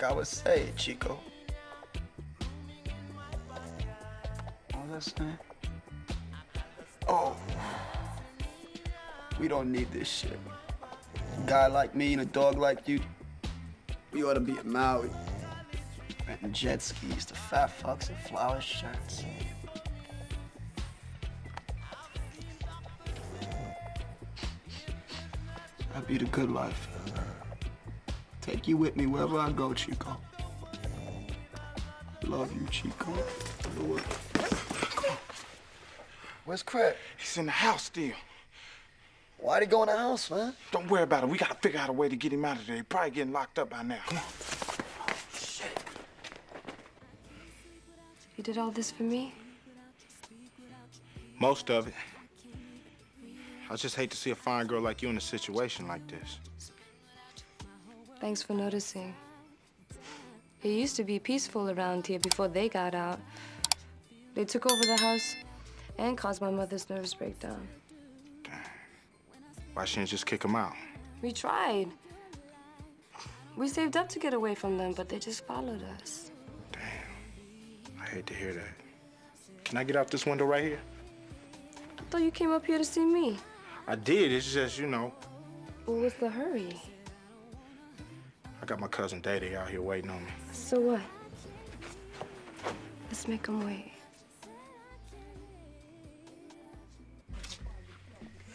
like I would say Chico. Saying? Oh. We don't need this shit. A guy like me and a dog like you, we ought to be at Maui. Renting jet skis to fat fucks and flower shirts. That'd be the good life. Take you with me wherever I go, Chico. Love you, Chico. Lord. Where's Craig? He's in the house still. Why'd he go in the house, man? Don't worry about it. We gotta figure out a way to get him out of there. He's probably getting locked up by now. Come on. Shit. You did all this for me? Most of it. I just hate to see a fine girl like you in a situation like this. Thanks for noticing. It used to be peaceful around here before they got out. They took over the house and caused my mother's nervous breakdown. Why shouldn't you just kick them out? We tried. We saved up to get away from them, but they just followed us. Damn. I hate to hear that. Can I get out this window right here? I thought you came up here to see me. I did. It's just, you know, Well, what's the hurry? I got my cousin Day Day out here waiting on me. So what? Let's make them wait.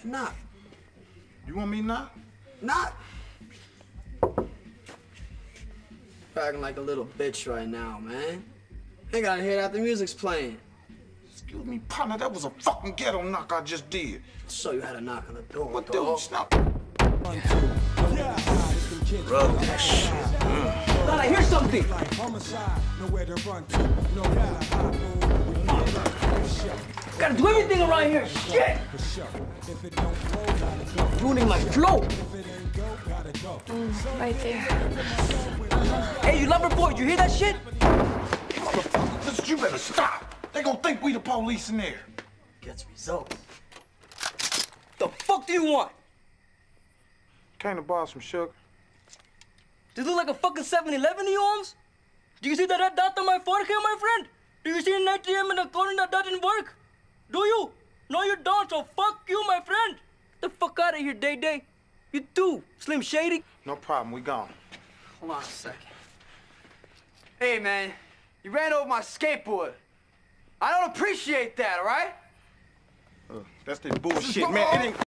Not. You want me not? Not. Acting like a little bitch right now, man. Ain't gotta hear that the music's playing. Excuse me, partner. That was a fucking ghetto knock I just did. So you had a knock on the door. What dog. dude? Stop. Rub that shit. Thought I hear something. Gotta do everything around here. Shit. Ruining my flow. Mm, right there. Hey, you lover boy, you hear that shit? Motherfucker, listen, you better stop. They gonna think we the police in there. Gets results. The fuck do you want? Came to borrow some sugar. Does it look like a fucking 7-Eleven to you, Holmes? Do you see that red dot on my forehead, my friend? Do you see an ATM in the corner that doesn't work? Do you? No, you don't, so fuck you, my friend. Get the fuck out of here, Day Day. You too, Slim Shady. No problem, we gone. Hold on a second. Hey, man, you ran over my skateboard. I don't appreciate that, all right? Uh, that's the bullshit, man.